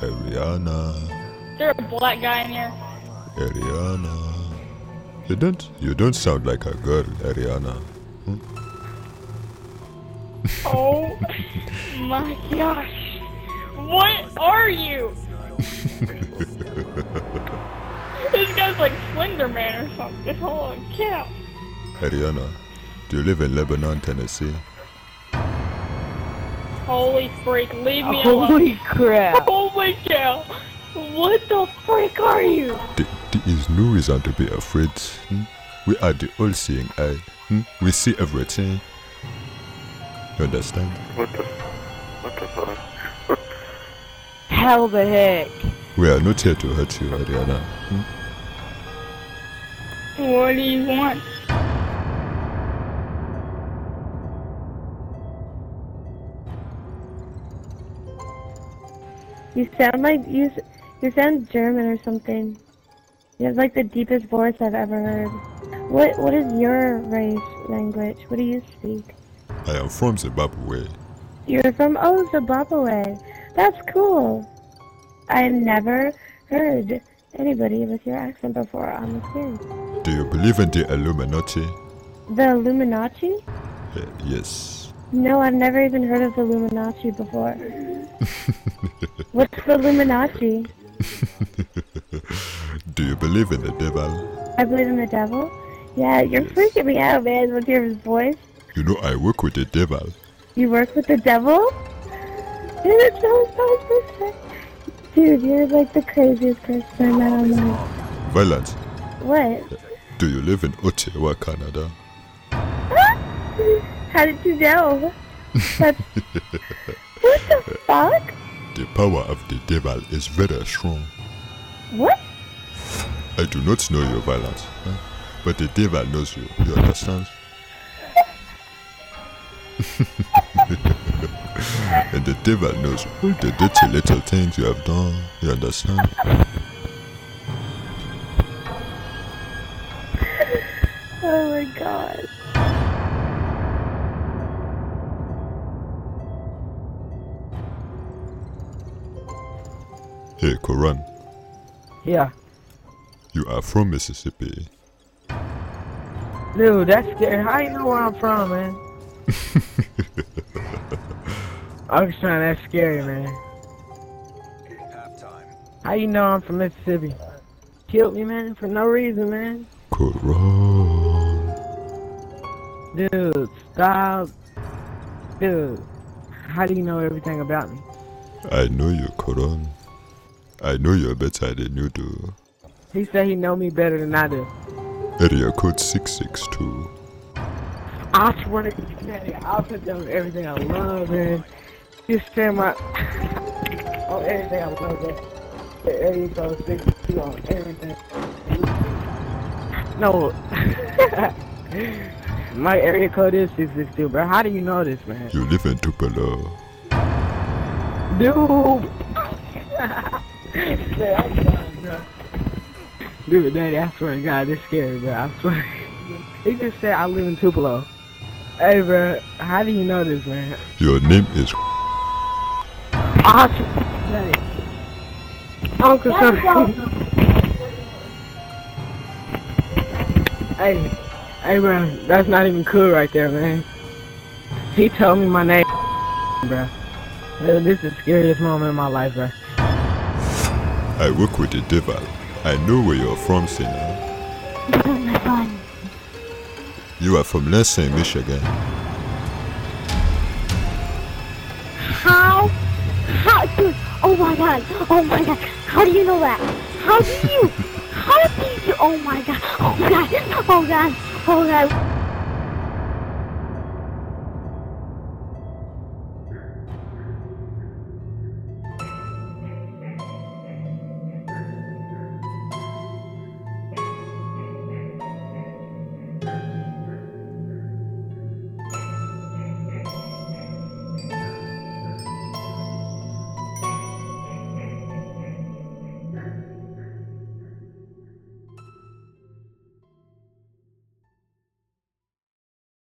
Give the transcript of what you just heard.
Ariana, there a black guy in here? Ariana. You don't you don't sound like a girl, Ariana. Hmm? Oh my gosh. What are you? This guy's like Slender Man or something. Holy cow. Ariana, do you live in Lebanon, Tennessee? Holy freak, leave me alone. Holy crap. Holy cow. What the freak are you? There, there is no reason to be afraid. hmm? We are the all-seeing eye. hmm? We see everything. You understand? What the? What the fuck? Hell the heck. We are not here to hurt you, Ariana. hmm? What do you want? You sound like you. You sound German or something. You have like the deepest voice I've ever heard. What What is your race language? What do you speak? I am from Zimbabwe. You're from oh Zimbabwe. That's cool. I've never heard anybody with your accent before on the screen. Do you believe in the Illuminati? The Illuminati? Uh, yes. No, I've never even heard of the Illuminati before. What's the Illuminati? Do you believe in the devil? I believe in the devil. Yeah, you're freaking me out, man, with your voice. You know I work with the devil. You work with the devil? Dude, it's so fun. Dude, you're like the craziest person I met on life. Violet, What? do you live in Ottawa, Canada? How did you know? What the fuck? The power of the devil is very strong. What? I do not know your Violet, huh? but the devil knows you. You understand? and the devil knows all the dirty little things you have done. You understand? Oh my god. Hey, Koran, Yeah. you are from Mississippi. Dude, that's scary. How you know where I'm from, man? I'm just trying that's scary, man. How you know I'm from Mississippi? Killed me, man, for no reason, man. Koran. Dude, stop. Dude, how do you know everything about me? I know you, Koran. I know you're better than you do. He said he know me better than I do. Area code 662. I swear to God, I'll put down everything I love, man. Just say my on everything I love, man. The area code 62 on everything. No. my area code is 662, bro. How do you know this, man? You live in Tupelo. Dude! Man, I'm sorry, bro. Dude, daddy, I swear to God, this scary, bro. I swear. He just said I live in Tupelo. Hey, bro, how do you know this, man? Your name is Awesome. Uncle Son. hey, hey, bro, that's not even cool right there, man. He told me my name, bro. Uh, This is the scariest moment in my life, bro. I work with the devil. I know where you're from, Sina. You are from Lansing, Michigan. How? Dude, oh my god. Oh my god. How do you know that? How do you? How do you? Oh my god. Oh my god. Oh god. Oh god.